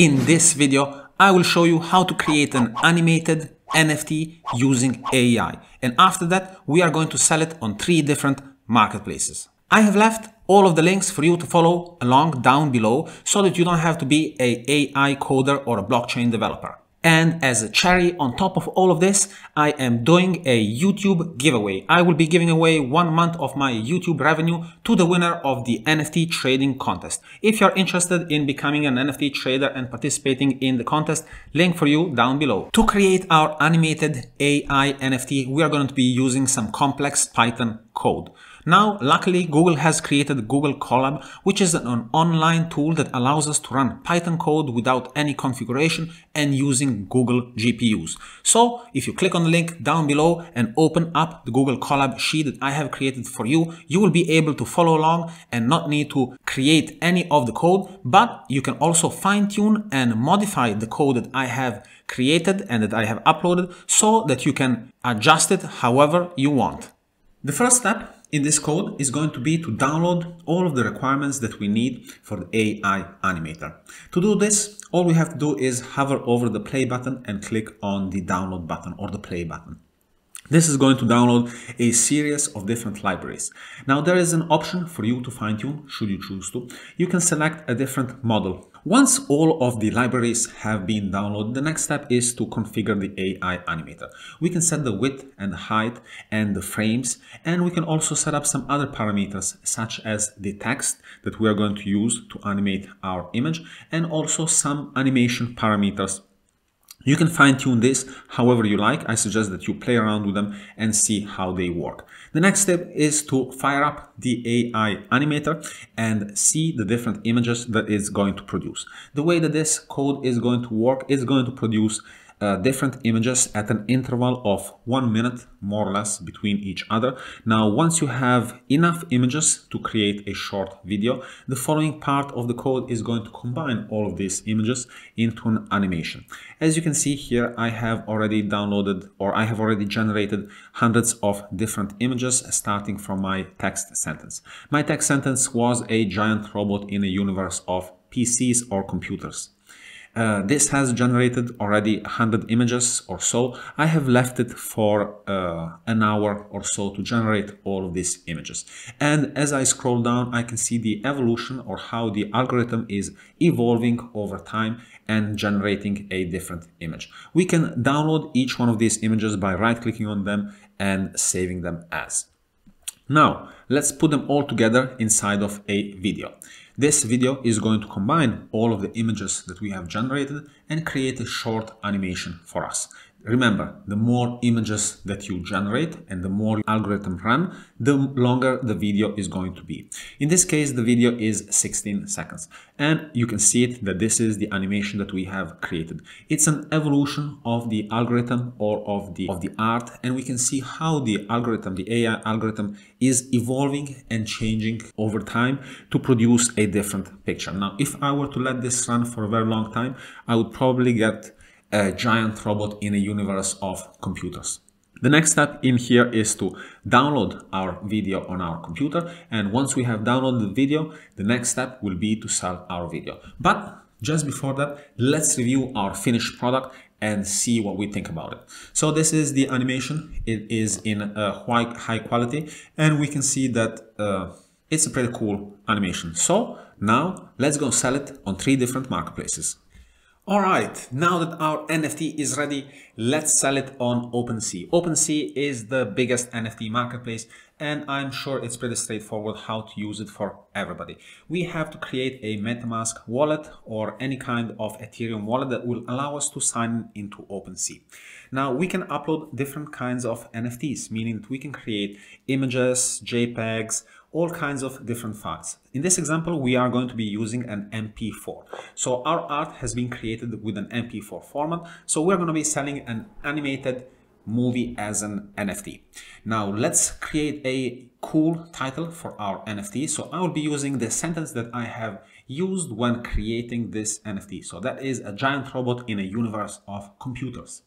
In this video, I will show you how to create an animated NFT using AI. And after that, we are going to sell it on three different marketplaces. I have left all of the links for you to follow along down below so that you don't have to be a AI coder or a blockchain developer. And as a cherry on top of all of this, I am doing a YouTube giveaway. I will be giving away one month of my YouTube revenue to the winner of the NFT trading contest. If you're interested in becoming an NFT trader and participating in the contest, link for you down below. To create our animated AI NFT, we are going to be using some complex Python code. Now, luckily, Google has created Google Colab, which is an online tool that allows us to run Python code without any configuration and using Google GPUs. So if you click on the link down below and open up the Google Colab sheet that I have created for you, you will be able to follow along and not need to create any of the code, but you can also fine tune and modify the code that I have created and that I have uploaded so that you can adjust it however you want. The first step in this code is going to be to download all of the requirements that we need for the AI animator. To do this, all we have to do is hover over the play button and click on the download button or the play button. This is going to download a series of different libraries. Now there is an option for you to fine tune should you choose to. You can select a different model once all of the libraries have been downloaded, the next step is to configure the AI animator. We can set the width and the height and the frames, and we can also set up some other parameters such as the text that we are going to use to animate our image and also some animation parameters you can fine tune this however you like. I suggest that you play around with them and see how they work. The next step is to fire up the AI animator and see the different images that it's going to produce. The way that this code is going to work is going to produce uh, different images at an interval of one minute more or less between each other. Now once you have enough images to create a short video, the following part of the code is going to combine all of these images into an animation. As you can see here, I have already downloaded or I have already generated hundreds of different images starting from my text sentence. My text sentence was a giant robot in a universe of PCs or computers. Uh, this has generated already 100 images or so. I have left it for uh, an hour or so to generate all of these images. And as I scroll down, I can see the evolution or how the algorithm is evolving over time and generating a different image. We can download each one of these images by right clicking on them and saving them as. Now, let's put them all together inside of a video. This video is going to combine all of the images that we have generated and create a short animation for us. Remember, the more images that you generate and the more algorithm run, the longer the video is going to be. In this case, the video is 16 seconds. And you can see it that this is the animation that we have created. It's an evolution of the algorithm or of the, of the art. And we can see how the algorithm, the AI algorithm is evolving and changing over time to produce a different picture. Now, if I were to let this run for a very long time, I would probably get a giant robot in a universe of computers. The next step in here is to download our video on our computer. And once we have downloaded the video, the next step will be to sell our video. But just before that, let's review our finished product and see what we think about it. So this is the animation. It is in a high quality and we can see that uh, it's a pretty cool animation. So now let's go sell it on three different marketplaces. Alright, now that our NFT is ready, let's sell it on OpenSea. OpenSea is the biggest NFT marketplace and I'm sure it's pretty straightforward how to use it for everybody. We have to create a MetaMask wallet or any kind of Ethereum wallet that will allow us to sign into OpenSea. Now we can upload different kinds of NFTs, meaning that we can create images, JPEGs, all kinds of different files. In this example, we are going to be using an MP4. So our art has been created with an MP4 format. So we're going to be selling an animated movie as an NFT. Now let's create a cool title for our NFT. So I will be using the sentence that I have used when creating this NFT. So that is a giant robot in a universe of computers.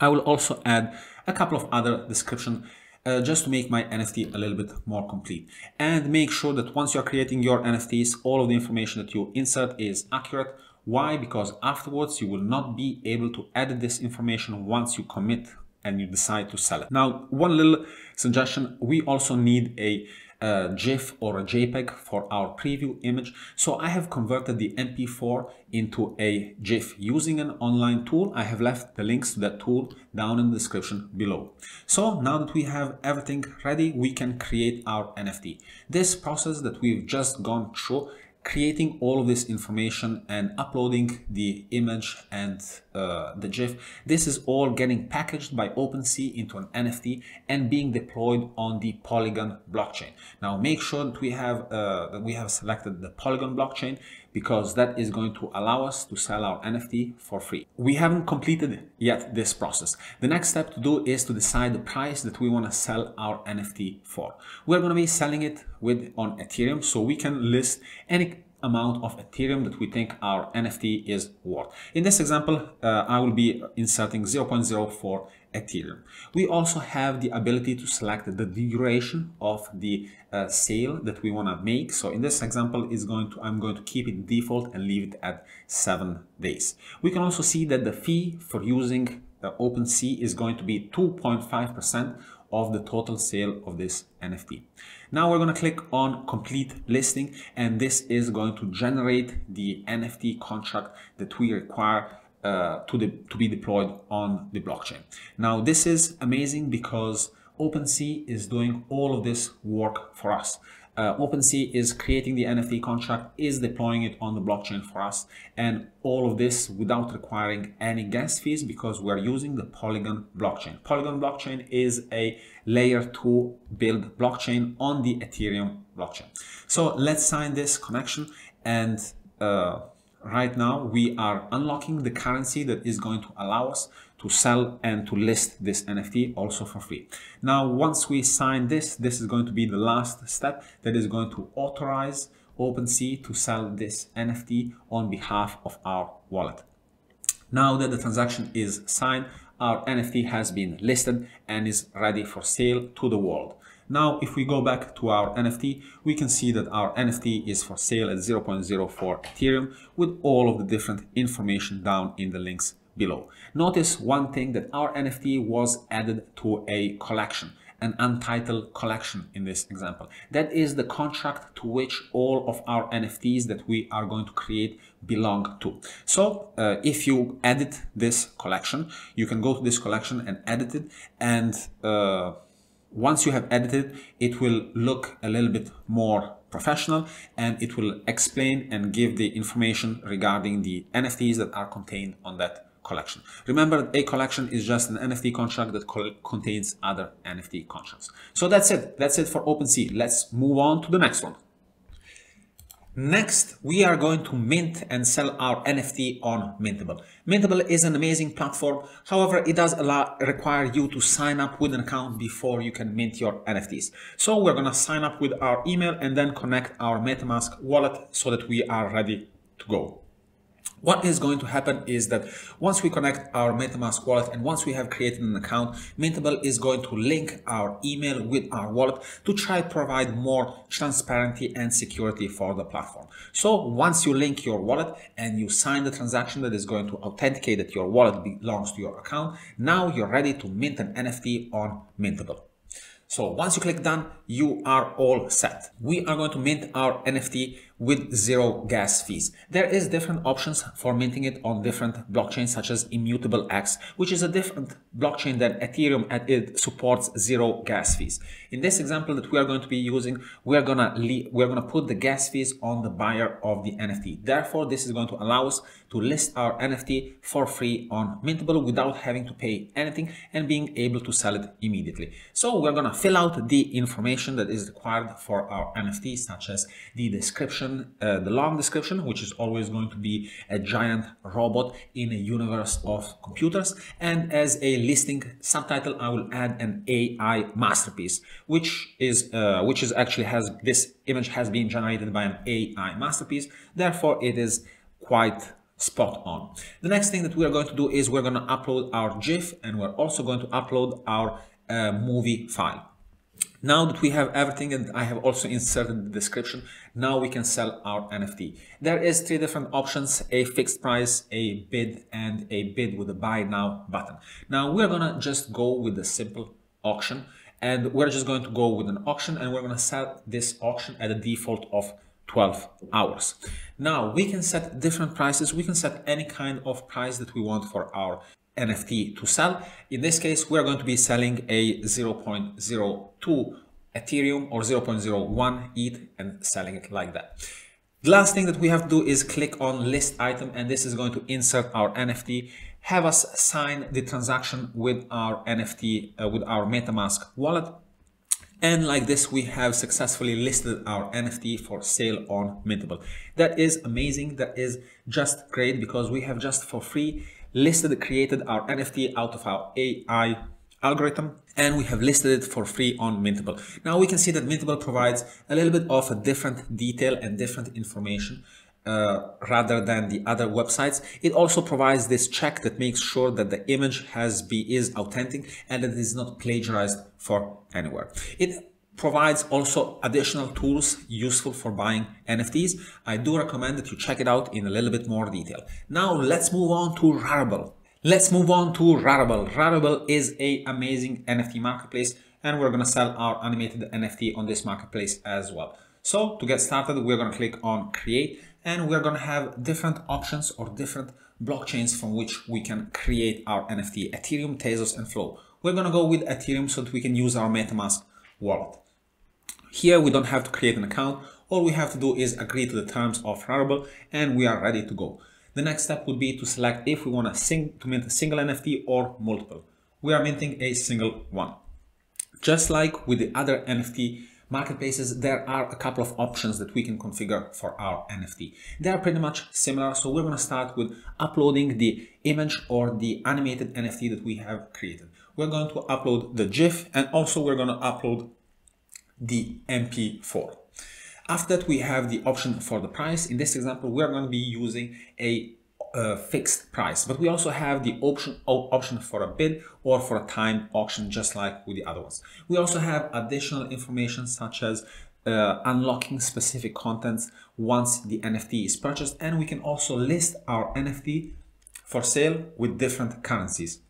I will also add a couple of other description uh, just to make my NFT a little bit more complete. And make sure that once you're creating your NFTs, all of the information that you insert is accurate. Why? Because afterwards you will not be able to edit this information once you commit and you decide to sell it. Now, one little suggestion, we also need a a GIF or a JPEG for our preview image. So I have converted the MP4 into a GIF using an online tool. I have left the links to that tool down in the description below. So now that we have everything ready, we can create our NFT. This process that we've just gone through creating all of this information and uploading the image and uh, the GIF. This is all getting packaged by OpenSea into an NFT and being deployed on the Polygon blockchain. Now make sure that we have uh, that we have selected the Polygon blockchain because that is going to allow us to sell our NFT for free. We haven't completed yet this process. The next step to do is to decide the price that we want to sell our NFT for. We're going to be selling it with on Ethereum so we can list any amount of Ethereum that we think our NFT is worth. In this example, uh, I will be inserting 0.04 Ethereum. We also have the ability to select the duration of the uh, sale that we want to make. So in this example, is going to I'm going to keep it default and leave it at seven days. We can also see that the fee for using uh, OpenSea is going to be 2.5% of the total sale of this NFT. Now we're going to click on complete listing and this is going to generate the NFT contract that we require uh, to, the, to be deployed on the blockchain. Now this is amazing because OpenSea is doing all of this work for us. Uh, OpenSea is creating the NFT contract, is deploying it on the blockchain for us, and all of this without requiring any gas fees because we're using the Polygon blockchain. Polygon blockchain is a layer 2 build blockchain on the Ethereum blockchain. So let's sign this connection and uh, right now we are unlocking the currency that is going to allow us to sell and to list this NFT also for free. Now, once we sign this, this is going to be the last step that is going to authorize OpenSea to sell this NFT on behalf of our wallet. Now that the transaction is signed, our NFT has been listed and is ready for sale to the world. Now, if we go back to our NFT, we can see that our NFT is for sale at 0.04 Ethereum with all of the different information down in the links below. Notice one thing that our NFT was added to a collection an untitled collection in this example. That is the contract to which all of our NFTs that we are going to create belong to. So uh, if you edit this collection, you can go to this collection and edit it and uh, once you have edited, it will look a little bit more professional and it will explain and give the information regarding the NFTs that are contained on that collection. Remember, a collection is just an NFT contract that co contains other NFT contracts. So that's it. That's it for OpenSea. Let's move on to the next one. Next, we are going to mint and sell our NFT on Mintable. Mintable is an amazing platform. However, it does allow, require you to sign up with an account before you can mint your NFTs. So we're going to sign up with our email and then connect our MetaMask wallet so that we are ready to go. What is going to happen is that once we connect our MetaMask wallet and once we have created an account, Mintable is going to link our email with our wallet to try to provide more transparency and security for the platform. So once you link your wallet and you sign the transaction that is going to authenticate that your wallet belongs to your account, now you're ready to mint an NFT on Mintable. So once you click done, you are all set. We are going to mint our NFT with zero gas fees. There is different options for minting it on different blockchains such as Immutable X, which is a different blockchain than Ethereum and it supports zero gas fees. In this example that we are going to be using, we're gonna we're gonna put the gas fees on the buyer of the NFT. Therefore, this is going to allow us to list our NFT for free on Mintable without having to pay anything and being able to sell it immediately. So we're gonna fill out the information that is required for our NFT, such as the description, uh, the long description, which is always going to be a giant robot in a universe of computers. And as a listing subtitle, I will add an AI masterpiece, which is uh, which is actually has this image has been generated by an AI masterpiece. Therefore, it is quite spot on. The next thing that we are going to do is we're going to upload our GIF and we're also going to upload our uh, movie file. Now that we have everything and I have also inserted the description, now we can sell our NFT. There is three different options, a fixed price, a bid, and a bid with a buy now button. Now we're gonna just go with the simple auction and we're just going to go with an auction and we're gonna set this auction at a default of 12 hours. Now we can set different prices. We can set any kind of price that we want for our NFT to sell. In this case, we're going to be selling a 0.02 Ethereum or 0.01 ETH and selling it like that. The last thing that we have to do is click on list item and this is going to insert our NFT, have us sign the transaction with our NFT, uh, with our MetaMask wallet. And like this, we have successfully listed our NFT for sale on Mintable. That is amazing. That is just great because we have just for free listed, created our NFT out of our AI algorithm and we have listed it for free on Mintable. Now we can see that Mintable provides a little bit of a different detail and different information uh, rather than the other websites. It also provides this check that makes sure that the image has be is authentic and that it is not plagiarized for anywhere. It provides also additional tools useful for buying NFTs. I do recommend that you check it out in a little bit more detail. Now let's move on to Rarible. Let's move on to Rarible. Rarible is a amazing NFT marketplace and we're going to sell our animated NFT on this marketplace as well. So to get started, we're going to click on create and we're going to have different options or different blockchains from which we can create our NFT, Ethereum, Tezos, and Flow. We're going to go with Ethereum so that we can use our MetaMask wallet. Here we don't have to create an account. All we have to do is agree to the terms of Rarible and we are ready to go. The next step would be to select if we want to, to mint a single NFT or multiple. We are minting a single one. Just like with the other NFT marketplaces, there are a couple of options that we can configure for our NFT. They are pretty much similar, so we're going to start with uploading the image or the animated NFT that we have created. We're going to upload the GIF and also we're going to upload the MP4. After that, we have the option for the price. In this example, we are going to be using a uh, fixed price, but we also have the option option for a bid or for a time auction, just like with the other ones. We also have additional information such as uh, unlocking specific contents once the NFT is purchased, and we can also list our NFT for sale with different currencies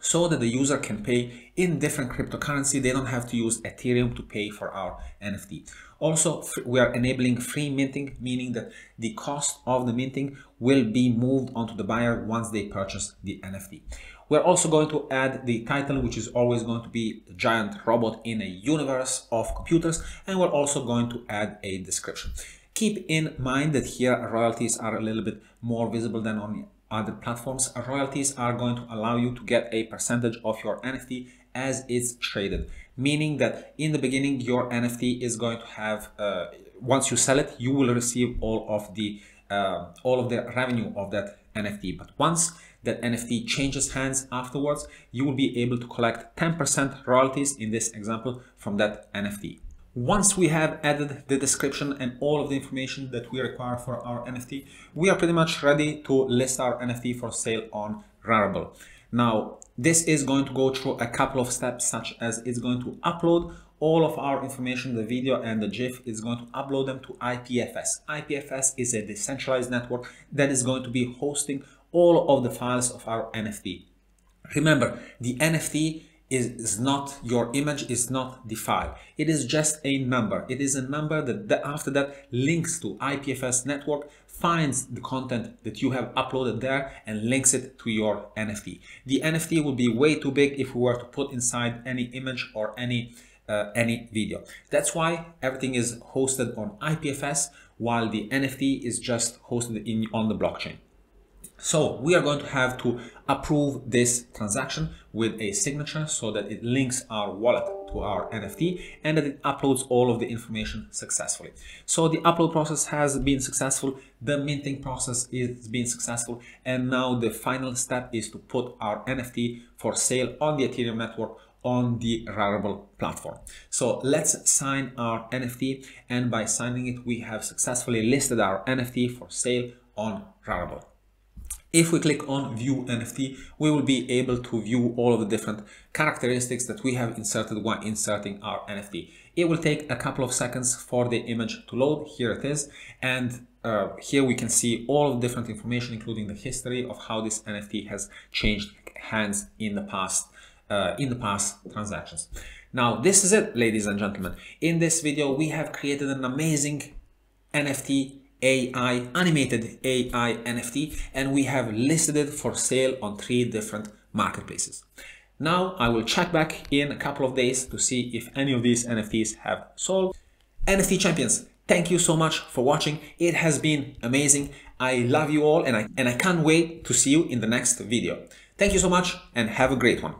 so that the user can pay in different cryptocurrency. They don't have to use Ethereum to pay for our NFT. Also, we are enabling free minting, meaning that the cost of the minting will be moved onto the buyer once they purchase the NFT. We're also going to add the title, which is always going to be giant robot in a universe of computers. And we're also going to add a description. Keep in mind that here royalties are a little bit more visible than on other platforms. Royalties are going to allow you to get a percentage of your NFT as it's traded meaning that in the beginning your NFT is going to have uh, once you sell it you will receive all of the uh, all of the revenue of that NFT but once that NFT changes hands afterwards you will be able to collect 10% royalties in this example from that NFT. Once we have added the description and all of the information that we require for our NFT, we are pretty much ready to list our NFT for sale on Rarible. Now, this is going to go through a couple of steps such as it's going to upload all of our information, the video and the GIF is going to upload them to IPFS. IPFS is a decentralized network that is going to be hosting all of the files of our NFT. Remember, the NFT is not your image is not the file it is just a number. It is a number that, that after that links to ipfs network finds the content that you have uploaded there and links it to your nft the nft would be way too big if we were to put inside any image or any uh, any video. That's why everything is hosted on ipfs while the nft is just hosted in on the blockchain so we are going to have to approve this transaction with a signature so that it links our wallet to our NFT and that it uploads all of the information successfully. So the upload process has been successful, the minting process is being successful, and now the final step is to put our NFT for sale on the Ethereum network on the Rarible platform. So let's sign our NFT and by signing it we have successfully listed our NFT for sale on Rarible. If we click on view NFT, we will be able to view all of the different characteristics that we have inserted while inserting our NFT. It will take a couple of seconds for the image to load. Here it is. And uh, here we can see all of the different information, including the history of how this NFT has changed hands in the past, uh, in the past transactions. Now, this is it, ladies and gentlemen. In this video, we have created an amazing NFT AI, animated AI NFT, and we have listed it for sale on three different marketplaces. Now I will check back in a couple of days to see if any of these NFTs have sold. NFT champions, thank you so much for watching. It has been amazing. I love you all and I, and I can't wait to see you in the next video. Thank you so much and have a great one.